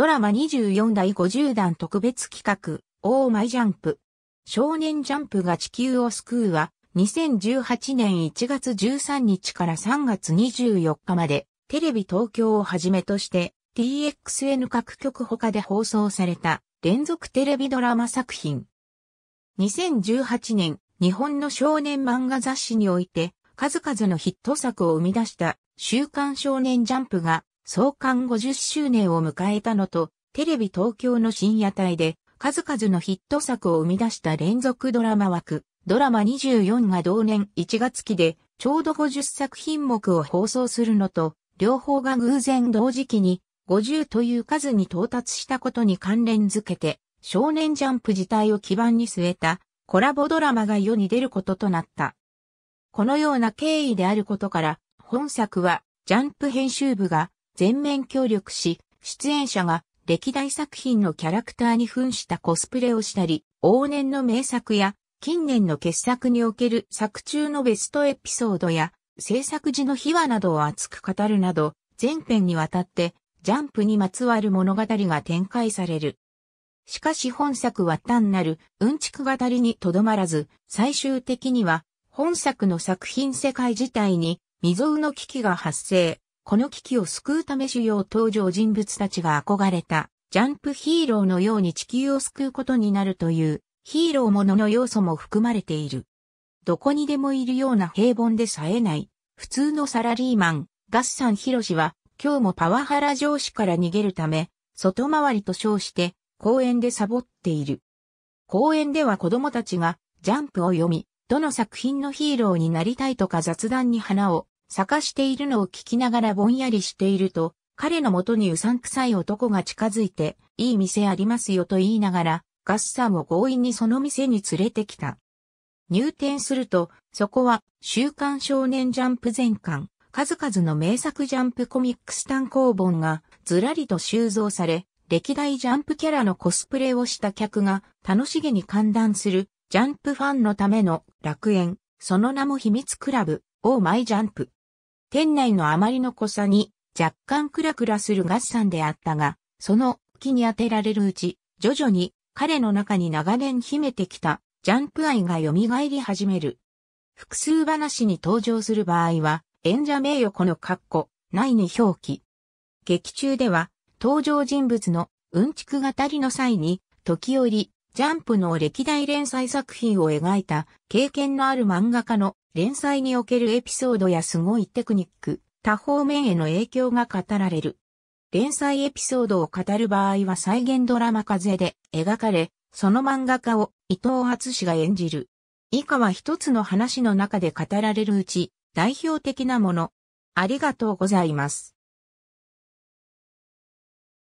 ドラマ24代50弾特別企画、オーマイジャンプ。少年ジャンプが地球を救うは、2018年1月13日から3月24日まで、テレビ東京をはじめとして、TXN 各局他で放送された連続テレビドラマ作品。2018年、日本の少年漫画雑誌において、数々のヒット作を生み出した週刊少年ジャンプが創刊50周年を迎えたのと、テレビ東京の深夜帯で数々のヒット作を生み出した連続ドラマ枠、ドラマ24が同年1月期でちょうど50作品目を放送するのと、両方が偶然同時期に50という数に到達したことに関連づけて、少年ジャンプ自体を基盤に据えたコラボドラマが世に出ることとなった。このような経緯であることから、本作はジャンプ編集部が全面協力し、出演者が歴代作品のキャラクターに扮したコスプレをしたり、往年の名作や近年の傑作における作中のベストエピソードや制作時の秘話などを熱く語るなど、全編にわたってジャンプにまつわる物語が展開される。しかし本作は単なるうんちく語りにとどまらず、最終的には本作の作品世界自体に未曾有の危機が発生。この危機を救うため主要登場人物たちが憧れたジャンプヒーローのように地球を救うことになるというヒーローものの要素も含まれている。どこにでもいるような平凡でさえない普通のサラリーマン、ガッサンヒロシは今日もパワハラ上司から逃げるため外回りと称して公園でサボっている。公園では子供たちがジャンプを読み、どの作品のヒーローになりたいとか雑談に花を咲かしているのを聞きながらぼんやりしていると、彼のもとにうさんくさい男が近づいて、いい店ありますよと言いながら、ガッサンを強引にその店に連れてきた。入店すると、そこは、週刊少年ジャンプ全巻、数々の名作ジャンプコミックス単行本がずらりと収蔵され、歴代ジャンプキャラのコスプレをした客が楽しげに観覧するジャンプファンのための楽園、その名も秘密クラブ、オーマイジャンプ。店内のあまりの濃さに若干クラクラするガッサンであったが、その気に当てられるうち、徐々に彼の中に長年秘めてきたジャンプ愛が蘇り始める。複数話に登場する場合は、演者名誉この括弧、内に表記。劇中では、登場人物のうんちく語りの際に、時折、ジャンプの歴代連載作品を描いた経験のある漫画家の連載におけるエピソードやすごいテクニック、多方面への影響が語られる。連載エピソードを語る場合は再現ドラマ風で描かれ、その漫画家を伊藤敦が演じる。以下は一つの話の中で語られるうち、代表的なもの。ありがとうございます。